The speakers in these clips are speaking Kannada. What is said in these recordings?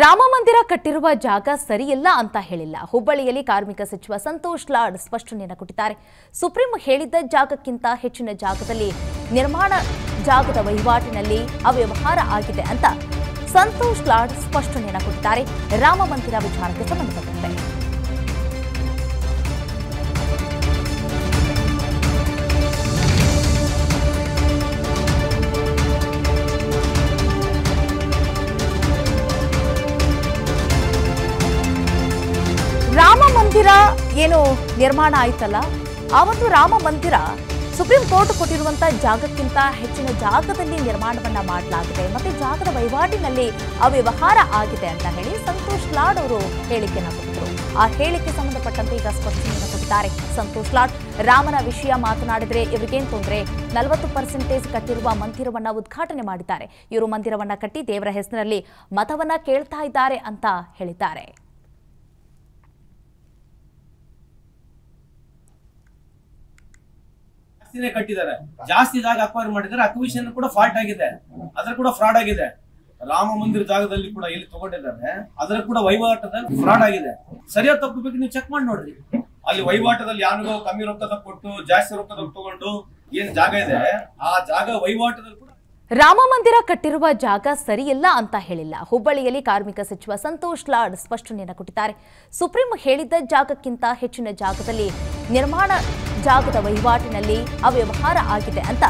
ರಾಮ ಮಂದಿರ ಕಟ್ಟಿರುವ ಜಾಗ ಸರಿಯಿಲ್ಲ ಅಂತ ಹೇಳಿಲ್ಲ. ಹುಬ್ಬಳ್ಳಿಯಲ್ಲಿ ಕಾರ್ಮಿಕ ಸಚಿವ ಸಂತೋಷ್ ಲಾಡ್ ಸ್ಪಷ್ಟನೆಯನ್ನು ಕೊಟ್ಟಿದ್ದಾರೆ. ಸುಪ್ರೀಂ ಹೇಳಿದ್ದ ಜಾಗಕ್ಕಿಂತ ಹೆಚ್ಚಿನ ಜಾಗದಲ್ಲಿ ನಿರ್ಮಾಣ ಜಾಗದ ವಹಿವಾಟಿನಲ್ಲಿ ಅವ್ಯವಹಾರ ಆಗಿದೆ ಅಂತ ಸಂತೋಷ್ ಲಾಡ್ ಸ್ಪಷ್ಟನೆಯನ್ನು ಕೊಟ್ಟಿದ್ದಾರೆ. ರಾಮ ಮಂದಿರ ವಿಚಾರಕ್ಕೆ ಸಂಬಂಧಪಟ್ಟಂತೆ. ಮಂದಿರ ಏನು ನಿರ್ಮಾಣ ಆಯ್ತಲ್ಲ? ಆ ಒಂದು ರಾಮ ಮಂದಿರ ಸುಪ್ರೀಂ ಕೋರ್ಟ್ ಕೊಟ್ಟಿರುವಂತಹ ಜಾಗಕ್ಕಿಂತ ಹೆಚ್ಚಿನ ಜಾಗದಲ್ಲಿ ನಿರ್ಮಾಣವನ್ನ ಮಾಡಲಾಗಿದೆ. ಮತ್ತೆ ಜಾಗದ ವಹಿವಾಟಿನಲ್ಲಿ ಅವ್ಯವಹಾರ ಆಗಿದೆ ಅಂತ ಹೇಳಿ ಸಂತೋಷ್ ಲಾಡ್ ಅವರು ಹೇಳಿಕೆಯನ್ನು ಕೊಟ್ಟರು ಆ ಹೇಳಿಕೆ ಸಂಬಂಧಪಟ್ಟಂತೆ ಈಗ ಸ್ಪಷ್ಟನೆಯನ್ನು ಕೊಟ್ಟಿದ್ದಾರೆ ಸಂತೋಷ್ ಲಾಡ್. ರಾಮನ ವಿಷಯ ಮಾತನಾಡಿದ್ರೆ ಇವರಿಗೇನು ತೊಂದರೆ? ನಲವತ್ತು ಪರ್ಸೆಂಟೇಜ್ ಕಟ್ಟಿರುವ ಮಂದಿರವನ್ನ ಉದ್ಘಾಟನೆ ಮಾಡಿದ್ದಾರೆ. ಇವರು ಮಂದಿರವನ್ನ ಕಟ್ಟಿ ದೇವರ ಹೆಸರಿನಲ್ಲಿ ಮತವನ್ನ ಕೇಳ್ತಾ ಇದ್ದಾರೆ ಅಂತ ಹೇಳಿದ್ದಾರೆ. ಜಾಸ್ತಿನೇ ಕಟ್ಟಿದ್ದಾರೆ. ಜಾಸ್ತಿ ಜಾಗ ಅಕ್ವೈರ್ ಮಾಡಿದ್ದಾರೆ ಅಕ್ವಿಷನ್ ಕೂಡ ಫಾಲ್ಟ್ ಆಗಿದೆ. ಅದ್ರ ಕೂಡ ಫ್ರಾಡ್ ಆಗಿದೆ. ರಾಮ ಮಂದಿರ ಜಾಗದಲ್ಲಿ ಕೂಡ ಎಲ್ಲಿ ತಗೊಂಡಿದ್ದಾರೆ. ಅದ್ರ ಕೂಡ ವಹಿವಾಟದಲ್ಲಿ ಫ್ರಾಡ್ ಆಗಿದೆ. ಸರಿಯಾದ ತಪ್ಪು ಬಗ್ಗೆ ನೀವು ಚೆಕ್ ಮಾಡಿ ನೋಡ್ರಿ. ಅಲ್ಲಿ ವಹಿವಾಟದಲ್ಲಿ ಯಾರಿಗೋ ಕಮ್ಮಿ ರೊಕ್ಕದ ಕೊಟ್ಟು, ಜಾಸ್ತಿ ರೊಕ್ಕದ ತಗೊಂಡು ಏನ್ ಜಾಗ ಇದೆ? ಆ ಜಾಗ ವಹಿವಾಟದಲ್ಲಿ ಕೂಡ ರಾಮ ಮಂದಿರ ಕಟ್ಟಿರುವ ಜಾಗ ಸರಿಯಿಲ್ಲ ಅಂತ ಹೇಳಿಲ್ಲ. ಹುಬ್ಬಳ್ಳಿಯಲ್ಲಿ ಕಾರ್ಮಿಕ ಸಚಿವ ಸಂತೋಷ್ ಲಾಡ್ ಸ್ಪಷ್ಟನೆಯನ್ನು ಕೊಟ್ಟಿದ್ದಾರೆ. ಸುಪ್ರೀಂ ಹೇಳಿದ್ದ ಜಾಗಕ್ಕಿಂತ ಹೆಚ್ಚಿನ ಜಾಗದಲ್ಲಿ ನಿರ್ಮಾಣ ಜಾಗದ ವಹಿವಾಟಿನಲ್ಲಿ ಅವ್ಯವಹಾರ ಆಗಿದೆ ಅಂತ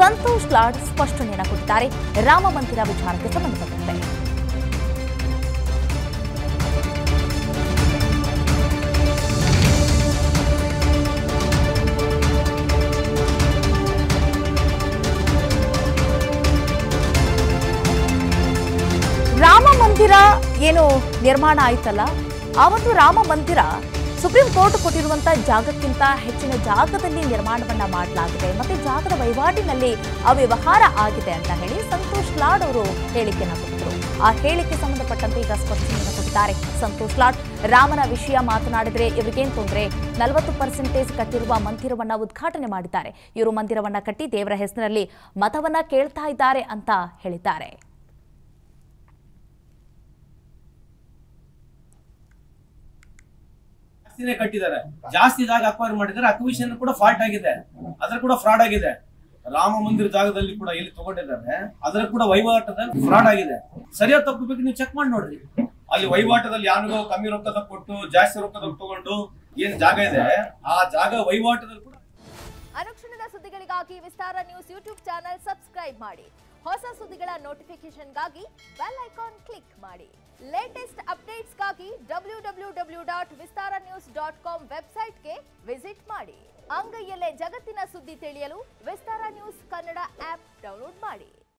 ಸಂತೋಷ್ ಲಾಡ್ ಸ್ಪಷ್ಟನೆಯನ್ನು ಕೊಟ್ಟಿದ್ದಾರೆ. ರಾಮ ಮಂದಿರ ವಿಚಾರಕ್ಕೆ ಸಂಬಂಧಪಟ್ಟಂತೆ. ಮಂದಿರ ಏನು ನಿರ್ಮಾಣ ಆಯ್ತಲ್ಲ? ಆ ಒಂದು ರಾಮ ಮಂದಿರ ಸುಪ್ರೀಂ ಕೋರ್ಟ್ ಕೊಟ್ಟಿರುವಂತಹ ಜಾಗಕ್ಕಿಂತ ಹೆಚ್ಚಿನ ಜಾಗದಲ್ಲಿ ನಿರ್ಮಾಣವನ್ನ ಮಾಡಲಾಗಿದೆ. ಮತ್ತೆ ಜಾಗದ ವಹಿವಾಟಿನಲ್ಲಿ ಅವ್ಯವಹಾರ ಆಗಿದೆ ಅಂತ ಹೇಳಿ ಸಂತೋಷ್ ಲಾಡ್ ಅವರು ಹೇಳಿಕೆಯನ್ನು ಕೊಟ್ಟರು. ಆ ಹೇಳಿಕೆ ಸಂಬಂಧಪಟ್ಟಂತೆ ಈಗ ಸ್ಪಷ್ಟನೆಯನ್ನು ಕೊಟ್ಟಿದ್ದಾರೆ ಸಂತೋಷ್ ಲಾಡ್. ರಾಮನ ವಿಷಯ ಮಾತನಾಡಿದ್ರೆ ಇವರಿಗೇನು ತೊಂದರೆ? ನಲವತ್ತು ಪರ್ಸೆಂಟೇಜ್ ಕಟ್ಟಿರುವ ಮಂದಿರವನ್ನ ಉದ್ಘಾಟನೆ ಮಾಡಿದ್ದಾರೆ. ಇವರು ಮಂದಿರವನ್ನ ಕಟ್ಟಿ ದೇವರ ಹೆಸರಿನಲ್ಲಿ ಮತವನ್ನ ಕೇಳ್ತಾ ಇದ್ದಾರೆ ಅಂತ ಹೇಳಿದ್ದಾರೆ. ಜಾಸ್ತಿನೇ ಕಟ್ಟಿದ್ದಾರೆ. ಜಾಸ್ತಿ ಜಾಗ ಅಕ್ವೈರ್ ಮಾಡಿದ್ದಾರೆ. ಅಕ್ವಿಷನ್ ಕೂಡ ಫಾಲ್ಟ್ ಆಗಿದೆ. ಅದ್ರ ಕೂಡ ಫ್ರಾಡ್ ಆಗಿದೆ. ರಾಮ ಮಂದಿರ ಜಾಗದಲ್ಲಿ ಕೂಡ ಎಲ್ಲಿ ತಗೊಂಡಿದ್ದಾರೆ. ಅದರ ಕೂಡ ವಹಿವಾಟದಲ್ಲಿ ಫ್ರಾಡ್ ಆಗಿದೆ. ಸರಿಯಾದ ತಪ್ಪು ಬಗ್ಗೆ ನೀವು ಚೆಕ್ ಮಾಡಿ ನೋಡ್ರಿ. ಅಲ್ಲಿ ವಹಿವಾಟದಲ್ಲಿ ಯಾರಿಗೋ ಕಮ್ಮಿ ರೊಕ್ಕದ ಕೊಟ್ಟು, ಜಾಸ್ತಿ ರೊಕ್ಕದ ತಗೊಂಡು ಏನ್ ಜಾಗ ಇದೆ? ಆ ಜಾಗ ವಹಿವಾಟದಲ್ಲಿ ಕೂಡ ಅನುಕ್ಷಣದ ಸುದ್ದಿಗಳಿಗಾಗಿ Vistara news YouTube channel subscribe ಮಾಡಿ. ಹೊಸ ಸುದ್ದಿಗಳ ನೋಟಿಫಿಕೇಶನ್ಗಾಗಿ ಬೆಲ್ ಐಕಾನ್ ಕ್ಲಿಕ್ ಮಾಡಿ. Latest W dot Vistara news dot com ವೆಬ್ಸೈಟ್ಗೆ ವಿಸಿಟ್ ಮಾಡಿ. ಅಂಗೈಯಲ್ಲೇ ಜಗತ್ತಿನ ಸುದ್ದಿ ತಿಳಿಯಲು Vistara news Kannada app download ಮಾಡಿ.